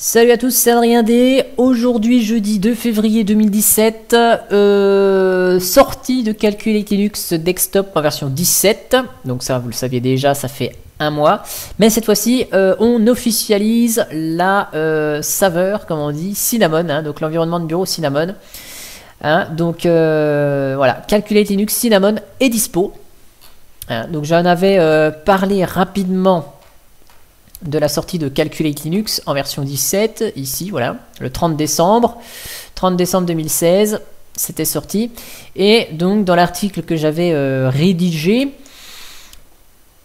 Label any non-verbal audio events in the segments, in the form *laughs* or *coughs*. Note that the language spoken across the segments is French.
Salut à tous, c'est Adrien D. Aujourd'hui, jeudi 2 février 2017, euh, sortie de Calculate Linux Desktop en version 17. Donc ça, vous le saviez déjà, ça fait un mois. Mais cette fois-ci, euh, on officialise la euh, saveur, comme on dit, Cinnamon, hein, donc l'environnement de bureau Cinnamon. Hein, donc voilà, Calculate Linux Cinnamon est dispo. Hein, donc j'en avais parlé rapidement de la sortie de Calculate Linux en version 17, ici, voilà, le 30 décembre, 30 décembre 2016, c'était sorti. Et donc, dans l'article que j'avais euh, rédigé,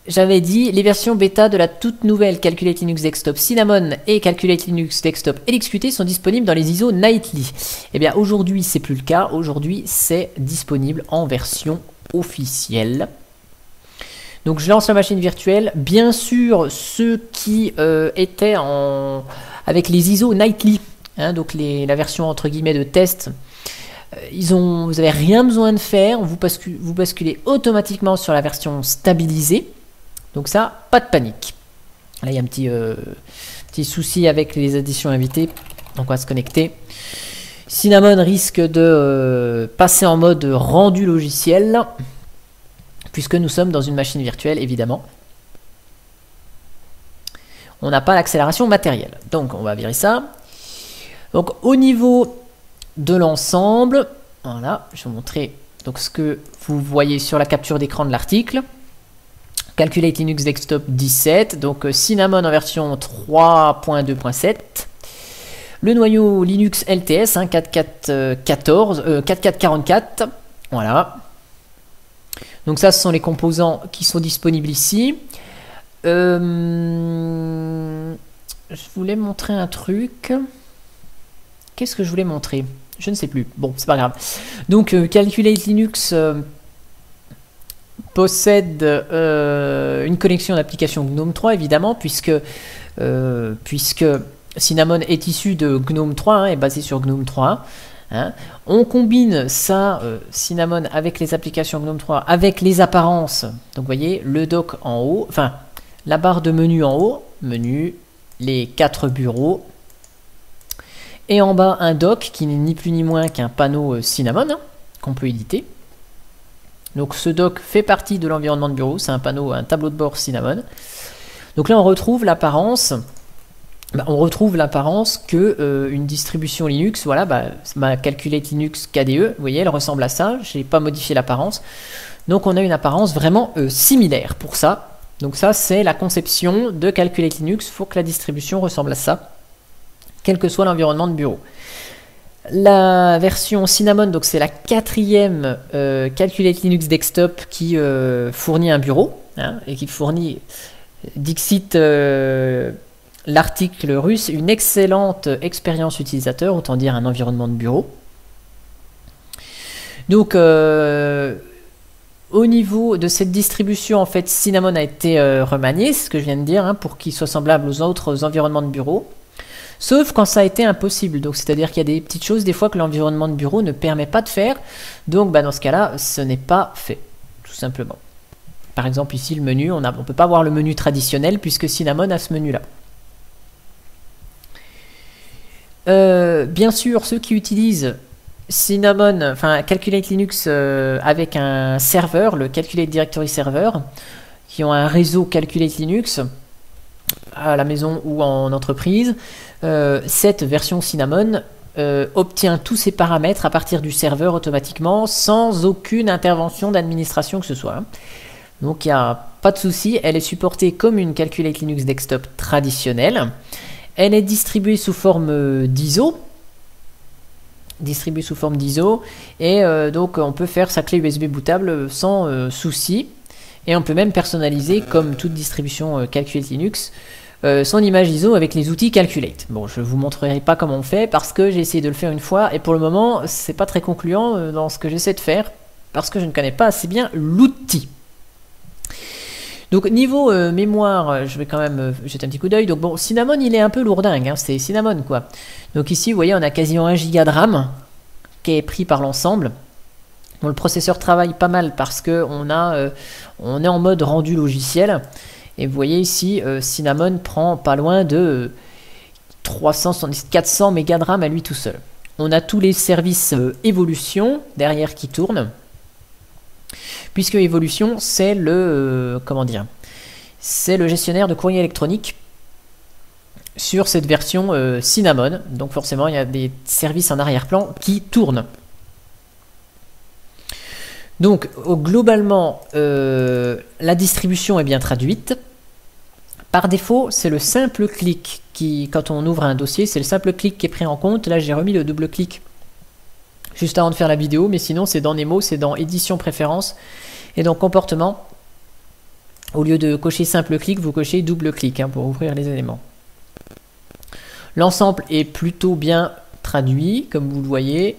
j'avais dit les versions bêta de la toute nouvelle Calculate Linux Desktop Cinnamon et Calculate Linux Desktop LXQT sont disponibles dans les ISO Nightly. Eh bien, aujourd'hui, c'est plus le cas. Aujourd'hui, c'est disponible en version officielle. Donc je lance la machine virtuelle. Bien sûr, ceux qui euh, étaient en, avec les ISO Nightly, hein, donc la version entre guillemets de test, euh, ils ont, vous n'avez rien besoin de faire. Vous basculez, automatiquement sur la version stabilisée. Donc ça, pas de panique. Là, il y a un petit, euh, souci avec les additions invitées. Donc on va se connecter. Cinnamon risque de passer en mode rendu logiciel puisque nous sommes dans une machine virtuelle, évidemment. On n'a pas l'accélération matérielle. Donc, on va virer ça. Donc, au niveau de l'ensemble, voilà, je vais vous montrer donc, ce que vous voyez sur la capture d'écran de l'article. Calculate Linux Desktop 17, donc euh, Cinnamon en version 3.2.7. Le noyau Linux LTS, hein, 4414, euh, 4444, euh, voilà. Donc ça, ce sont les composants qui sont disponibles ici. Euh, je voulais montrer un truc. Qu'est-ce que je voulais montrer? Je ne sais plus. Bon, c'est pas grave. Donc, euh, Calculate Linux euh, possède une collection d'applications GNOME 3, évidemment, puisque, puisque Cinnamon est issu de GNOME 3, hein, est basé sur GNOME 3. Hein. On combine ça, euh, Cinnamon, avec les applications GNOME 3, avec les apparences. Donc vous voyez, le dock en haut, enfin la barre de menu en haut, menu, les quatre bureaux. Et en bas, un dock qui n'est ni plus ni moins qu'un panneau euh, Cinnamon hein, qu'on peut éditer. Donc ce dock fait partie de l'environnement de bureau, c'est un panneau, un tableau de bord Cinnamon. Donc là on retrouve l'apparence bah, on retrouve l'apparence que euh, une distribution Linux, voilà, bah, ma Calculate Linux KDE, vous voyez, elle ressemble à ça, je n'ai pas modifié l'apparence. Donc on a une apparence vraiment euh, similaire pour ça. Donc ça, c'est la conception de Calculate Linux, faut que la distribution ressemble à ça, quel que soit l'environnement de bureau. La version Cinnamon, donc c'est la quatrième euh, Calculate Linux Desktop qui fournit un bureau, hein, et qui fournit Dixit l'article russe, une excellente expérience utilisateur, autant dire un environnement de bureau. Donc, euh, au niveau de cette distribution, en fait, Cinnamon a été euh, remanié, c'est ce que je viens de dire, hein, pour qu'il soit semblable aux autres environnements de bureau. Sauf quand ça a été impossible. Donc, c'est-à-dire qu'il y a des petites choses, des fois, que l'environnement de bureau ne permet pas de faire. Donc, bah, dans ce cas-là, ce n'est pas fait, tout simplement. Par exemple, ici, le menu, on ne peut pas voir le menu traditionnel puisque Cinnamon a ce menu-là. Euh, bien sûr, ceux qui utilisent Cinnamon, enfin Calculate Linux euh, avec un serveur, le Calculate Directory Server, qui ont un réseau Calculate Linux à la maison ou en entreprise, euh, cette version Cinnamon obtient tous ses paramètres à partir du serveur automatiquement sans aucune intervention d'administration que ce soit. Donc il n'y a pas de souci, elle est supportée comme une Calculate Linux desktop traditionnelle. Elle est distribuée sous forme euh, d'ISO. Distribuée sous forme d'ISO. Et euh, donc on peut faire sa clé USB bootable sans euh, souci. Et on peut même personnaliser, comme toute distribution Calculate Linux, son image ISO avec les outils Calculate. Bon, je vous montrerai pas comment on fait parce que j'ai essayé de le faire une fois et pour le moment, c'est pas très concluant dans ce que j'essaie de faire parce que je ne connais pas assez bien l'outil. Donc niveau euh, mémoire, euh, je vais quand même euh, jeter un petit coup d'œil. Donc bon, Cinnamon, il est un peu lourdingue, hein, c'est Cinnamon quoi. Donc ici, vous voyez, on a quasiment 1 giga de RAM qui est pris par l'ensemble. Le processeur travaille pas mal parce que on, a, on est en mode rendu logiciel. Et vous voyez ici, Cinnamon prend pas loin de 370, 400 mégas de RAM à lui tout seul. On a tous les services évolution derrière qui tournent. Puisque évolution, c'est le euh, comment dire, c'est le gestionnaire de courrier électronique sur cette version euh, Cinnamon. Donc forcément, il y a des services en arrière-plan qui tournent. Donc globalement, la distribution est bien traduite. Par défaut, c'est le simple clic qui, quand on ouvre un dossier, c'est le simple clic qui est pris en compte. Là, j'ai remis le double clic juste avant de faire la vidéo, mais sinon, c'est dans Nemo, c'est dans édition préférence et dans comportement. Au lieu de cocher simple clic, vous cochez double clic hein, pour ouvrir les éléments. L'ensemble est plutôt bien traduit, comme vous le voyez.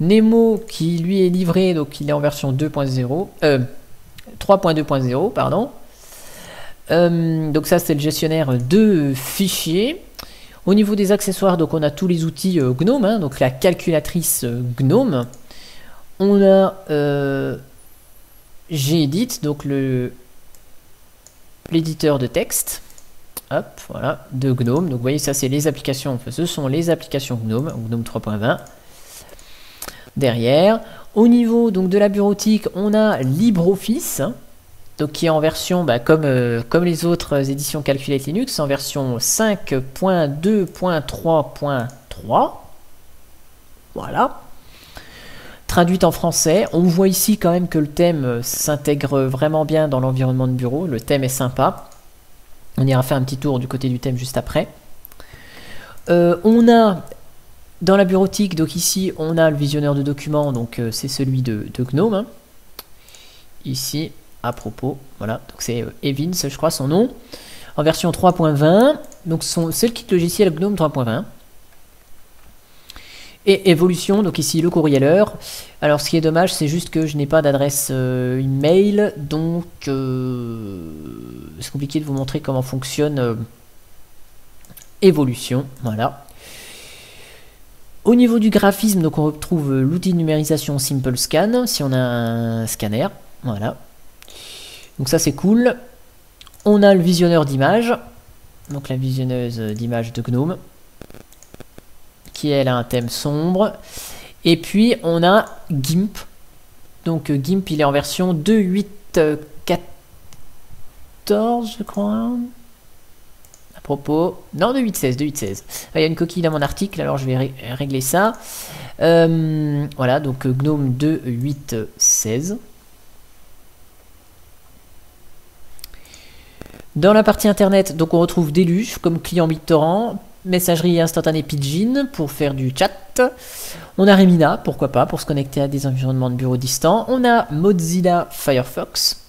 Nemo qui lui est livré, donc il est en version 2.0, 3.2.0, euh, pardon. Euh, donc ça c'est le gestionnaire de fichiers. Au niveau des accessoires, donc on a tous les outils euh, GNOME, hein, donc la calculatrice euh, GNOME. On a Gedit, donc l'éditeur de texte. Voilà, de GNOME. Donc vous voyez, ça c'est les applications, ce sont les applications GNOME, GNOME 3.20. Derrière, au niveau donc de la bureautique, on a LibreOffice. Hein donc qui est en version, bah, comme, euh, comme les autres éditions Calculate Linux, en version 5.2.3.3. Voilà. Traduite en français. On voit ici quand même que le thème euh, s'intègre vraiment bien dans l'environnement de bureau. Le thème est sympa. On ira faire un petit tour du côté du thème juste après. Euh, on a dans la bureautique, donc ici on a le visionneur de documents, donc c'est celui de, GNOME. Hein. Ici, à propos. Voilà, donc c'est euh, Evans, je crois, son nom. En version 3.20. Donc c'est le kit logiciel GNOME 3.20. Et évolution, donc ici le courrieleur. Alors ce qui est dommage, c'est juste que je n'ai pas d'adresse euh, email, donc euh, c'est compliqué de vous montrer comment fonctionne évolution. Voilà. Au niveau du graphisme, donc on retrouve l'outil de numérisation Simple Scan, si on a un scanner. Voilà. Donc ça c'est cool. On a le visionneur d'images, donc la visionneuse d'images de GNOME, qui elle a un thème sombre. Et puis on a GIMP. Donc euh, GIMP il est en version 2.8.14 je crois. À propos, non 2.8.16, 2.8.16. Ah, il y a une coquille dans mon article, alors je vais régler ça. Euh, voilà, donc euh, GNOME 2.8.16. Dans la partie internet, donc on retrouve Deluge comme client BitTorrent, messagerie instantanée Pidgin pour faire du chat. On a Remina, pourquoi pas, pour se connecter à des environnements de bureau distants. On a Mozilla Firefox,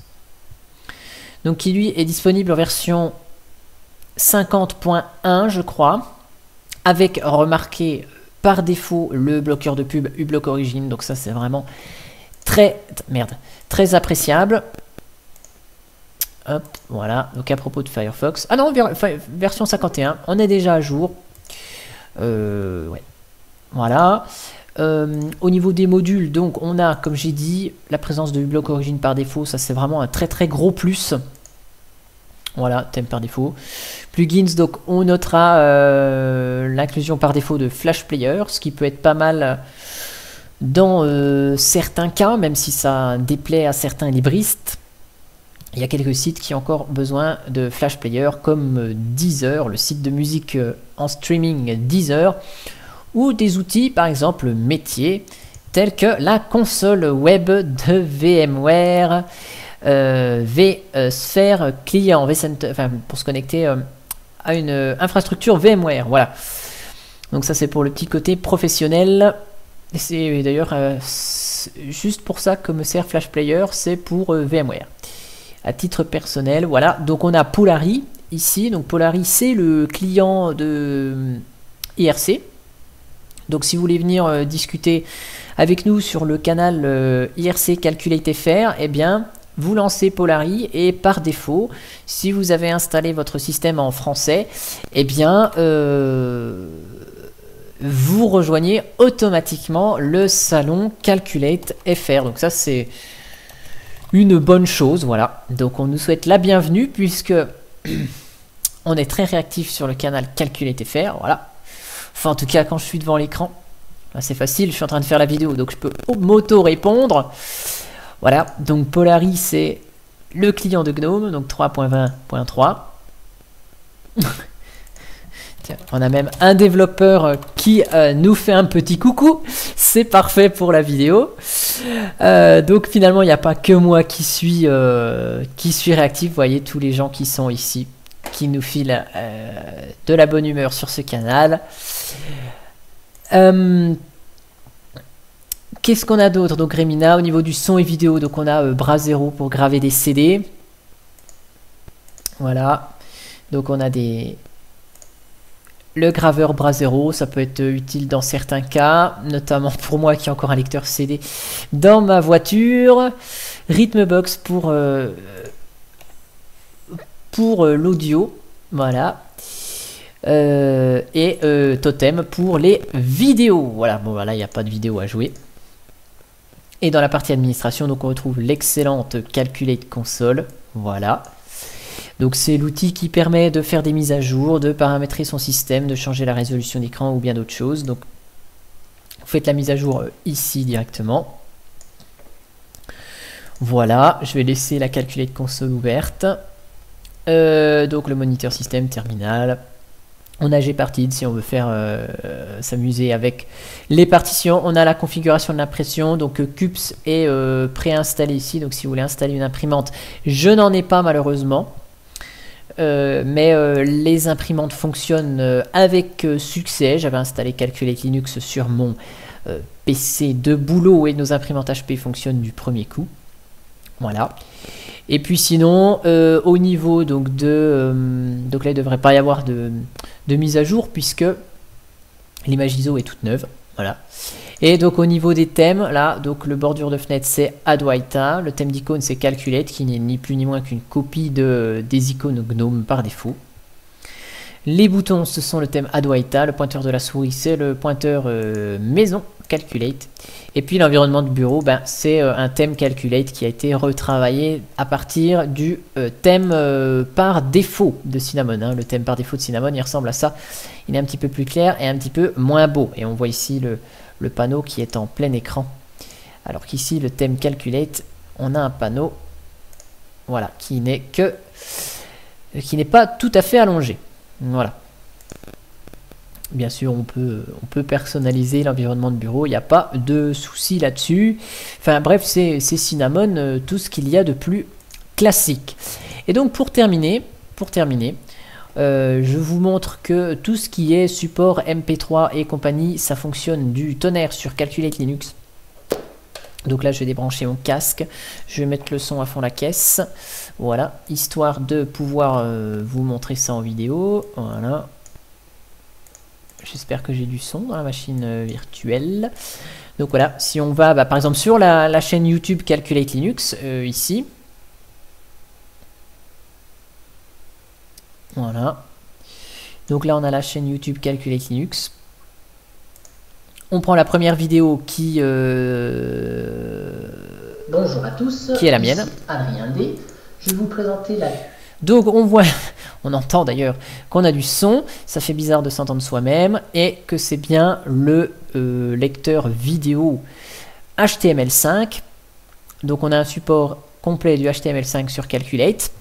donc qui lui est disponible en version 50.1, je crois, avec remarqué par défaut le bloqueur de pub uBlock Origin. Donc ça c'est vraiment très merde, très appréciable. Voilà. Donc à propos de Firefox. Ah non, version 51. On est déjà à jour. Euh. Voilà. Euh, au niveau des modules, donc on a, comme j'ai dit, la présence de bloc origine par défaut. Ça, c'est vraiment un très très gros plus. Voilà, thème par défaut. Plugins, donc on notera euh, l'inclusion par défaut de Flash Player, ce qui peut être pas mal dans certains cas, même si ça déplaît à certains libristes. Il y a quelques sites qui ont encore besoin de Flash Player comme Deezer, le site de musique euh, en streaming Deezer, ou des outils par exemple métiers tels que la console web de VMware, euh, vSphere Client, vCenter, pour se connecter euh, à une infrastructure VMware. Voilà. Donc ça c'est pour le petit côté professionnel. C'est d'ailleurs juste pour ça que me sert Flash Player, c'est pour VMware à titre personnel. Voilà, donc on a Polari ici. Donc Polari, c'est le client de euh, IRC. Donc si vous voulez venir euh, discuter avec nous sur le canal euh, IRC Calculate FR, eh bien, vous lancez Polari et par défaut, si vous avez installé votre système en français, eh bien, vous rejoignez automatiquement le salon Calculate FR. Donc ça, c'est une bonne chose, voilà. Donc on nous souhaite la bienvenue puisque *clears throat* On est très réactif sur le canal Calculate FR, voilà. Enfin, en tout cas, quand je suis devant l'écran, c'est facile, je suis en train de faire la vidéo, donc je peux m'auto-répondre. Voilà, donc Polari, c'est le client de GNOME, donc 3.20.3. *laughs* on a même un développeur qui euh, nous fait un petit coucou. C'est parfait pour la vidéo. Euh, donc finalement, il n'y a pas que moi qui suis, euh, qui suis réactif. Vous voyez tous les gens qui sont ici, qui nous filent de la bonne humeur sur ce canal. Qu'est-ce qu'on a d'autre? Donc Remina, au niveau du son et vidéo, donc on a Brasero pour graver des CD. Voilà. Donc on a des, le graveur Brasero, ça peut être utile dans certains cas, notamment pour moi qui ai encore un lecteur CD dans ma voiture. Rhythmbox pour, euh, pour euh, l'audio, voilà. Euh, et Totem pour les vidéos. Voilà, bon voilà, il n'y a pas de vidéo à jouer. Et dans la partie administration, donc on retrouve l'excellente Calculate Console, voilà. Donc c'est l'outil qui permet de faire des mises à jour, de paramétrer son système, de changer la résolution d'écran ou bien d'autres choses. Donc vous faites la mise à jour euh, ici directement. Voilà, je vais laisser la calculette console ouverte. Euh, donc le moniteur système terminal. On a Gpartid si on veut faire euh, s'amuser avec les partitions. On a la configuration de l'impression. Donc CUPS est préinstallé ici. Donc si vous voulez installer une imprimante, je n'en ai pas malheureusement. Euh, mais euh, les imprimantes fonctionnent euh, avec succès. J'avais installé Calculate Linux sur mon PC de boulot et nos imprimantes HP fonctionnent du premier coup. Voilà. Et puis sinon, au niveau donc de... donc là, il ne devrait pas y avoir de, de mise à jour puisque l'image ISO est toute neuve. Voilà. Et donc au niveau des thèmes, là, donc le bordure de fenêtre c'est Adwaita, le thème d'icône c'est Calculate, qui n'est ni plus ni moins qu'une copie de, des icônes GNOME par défaut. Les boutons, ce sont le thème Adwaita, le pointeur de la souris c'est le pointeur euh, maison Calculate. Et puis l'environnement de bureau, ben, c'est euh, un thème Calculate qui a été retravaillé à partir du euh, thème par défaut de Cinnamon. Hein. Le thème par défaut de Cinnamon, il ressemble à ça. Il est un petit peu plus clair et un petit peu moins beau. Et on voit ici le, le panneau qui est en plein écran. Alors qu'ici, le thème Calculate, on a un panneau voilà, qui n'est que qui n'est pas tout à fait allongé. Voilà. Bien sûr, on peut, on peut personnaliser l'environnement de bureau, il n'y a pas de souci là-dessus. Enfin bref, c'est Cinnamon, euh, tout ce qu'il y a de plus classique. Et donc pour terminer, pour terminer, euh, je vous montre que tout ce qui est support MP3 et compagnie, ça fonctionne du tonnerre sur Calculate Linux. Donc là, je vais débrancher mon casque. Je vais mettre le son à fond la caisse. Voilà, histoire de pouvoir euh, vous montrer ça en vidéo. Voilà. J'espère que j'ai du son dans la machine euh, virtuelle. Donc voilà, si on va bah, par exemple sur la, la, chaîne YouTube Calculate Linux, ici, Voilà. Donc là, on a la chaîne YouTube Calculate Linux. On prend la première vidéo qui... Euh, Bonjour à tous. Qui est la mienne. Adrien D. Je vais vous présenter la... Donc on voit, *laughs* on entend d'ailleurs qu'on a du son, ça fait bizarre de s'entendre soi-même, et que c'est bien le euh, lecteur vidéo HTML5. Donc on a un support complet du HTML5 sur Calculate.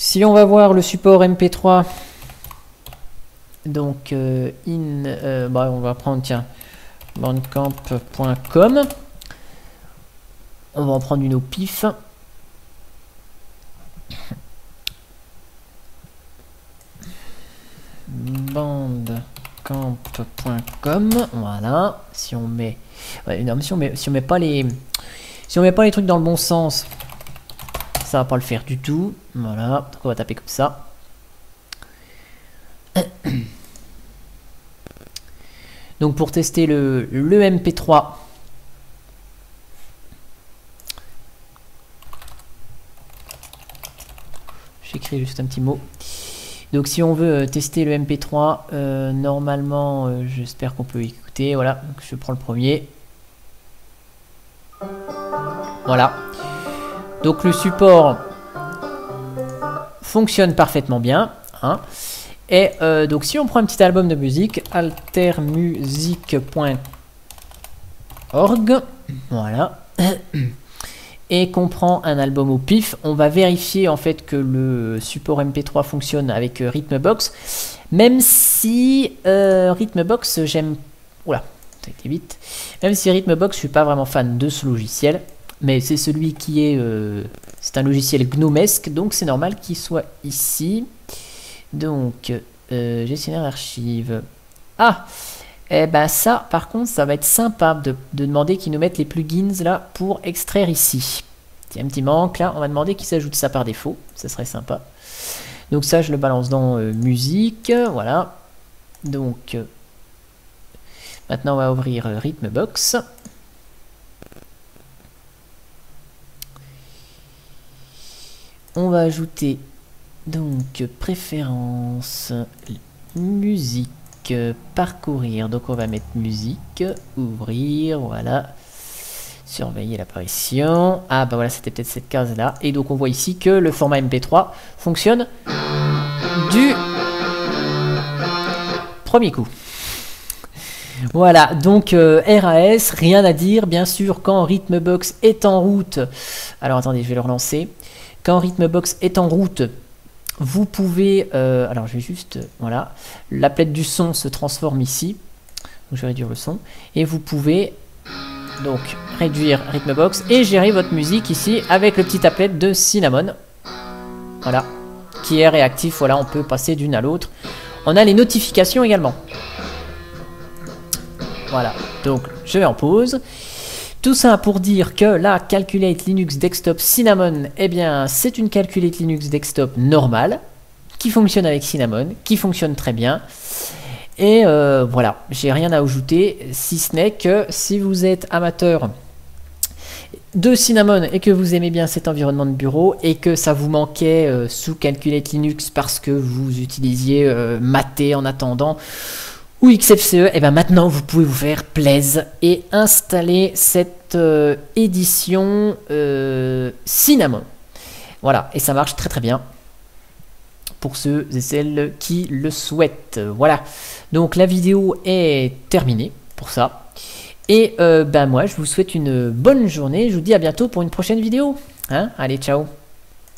Si on va voir le support MP3, donc euh, in, euh, bah, on va prendre tiens bandcamp.com. On va en prendre une au pif. bandcamp.com voilà si on met non, si on met si on met pas les si on met pas les trucs dans le bon sens ça va pas le faire du tout. Voilà, donc on va taper comme ça. Donc pour tester le, le MP3, j'écris juste un petit mot. Donc si on veut euh, tester le MP3, euh, normalement, euh, j'espère qu'on peut écouter. Voilà, je prends le premier. Voilà. Donc le support fonctionne parfaitement bien. Hein. Et euh, donc si on prend un petit album de musique, altermusic.org, voilà, *coughs* et qu'on prend un album au pif, on va vérifier en fait que le support MP3 fonctionne avec euh, Rhythmbox, même si euh, Rhythmbox j'aime... Oula, ça a été vite. Même si Rhythmbox je suis pas vraiment fan de ce logiciel, mais c'est celui qui est... Euh, c'est un logiciel gnomesque, donc c'est normal qu'il soit ici. Donc, euh, gestionnaire archive. Ah Eh ben ça, par contre, ça va être sympa de, demander qu'ils nous mettent les plugins là pour extraire ici. C'est un petit manque là, on va demander qu'ils s'ajoutent ça par défaut, ça serait sympa. Donc ça, je le balance dans euh, musique, voilà. Donc, maintenant on va ouvrir Rhythmbox. On va ajouter donc, préférence, musique, parcourir. Donc, on va mettre musique, ouvrir, voilà. Surveiller l'apparition. Ah, bah voilà, c'était peut-être cette case-là. Et donc, on voit ici que le format MP3 fonctionne du premier coup. Voilà, donc euh, RAS, rien à dire, bien sûr, quand Rhythmbox est en route. Alors attendez, je vais le relancer. Quand Rhythmbox est en route, vous pouvez, euh, alors je vais juste, voilà, la du son se transforme ici. Donc je vais réduire le son. Et vous pouvez donc réduire Rhythmbox et gérer votre musique ici avec le petit applet de Cinnamon. Voilà, qui est réactif. Voilà, on peut passer d'une à l'autre. On a les notifications également. Voilà, donc je vais en pause. Tout ça pour dire que la Calculate Linux Desktop Cinnamon, eh bien, c'est une Calculate Linux Desktop normale, qui fonctionne avec Cinnamon, qui fonctionne très bien. Et euh, voilà, j'ai rien à ajouter, si ce n'est que si vous êtes amateur de Cinnamon et que vous aimez bien cet environnement de bureau et que ça vous manquait euh, sous Calculate Linux parce que vous utilisiez euh, Maté en attendant, ou XFCE, et eh bien maintenant vous pouvez vous faire plaise et installer cette euh, édition euh. Voilà, et ça marche très très bien pour ceux et celles qui le souhaitent. Voilà, donc la vidéo est terminée pour ça. Et euh, ben moi je vous souhaite une bonne journée, je vous dis à bientôt pour une prochaine vidéo. Hein? Allez, ciao